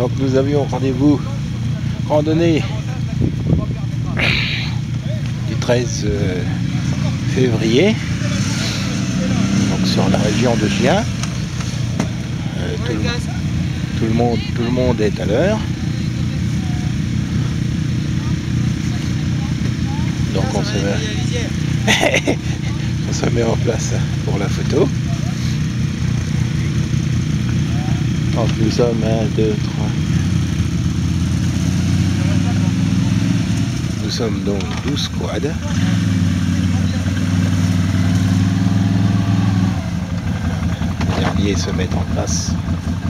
Donc nous avions rendez-vous randonnée du 13 euh, février donc sur la région de Gien. Euh, tout, tout, le monde, tout le monde est à l'heure. Donc on se, met... on se met en place pour la photo. Nous sommes 1, 2, 3. Nous sommes donc 12 squads. Les derniers se mettent en place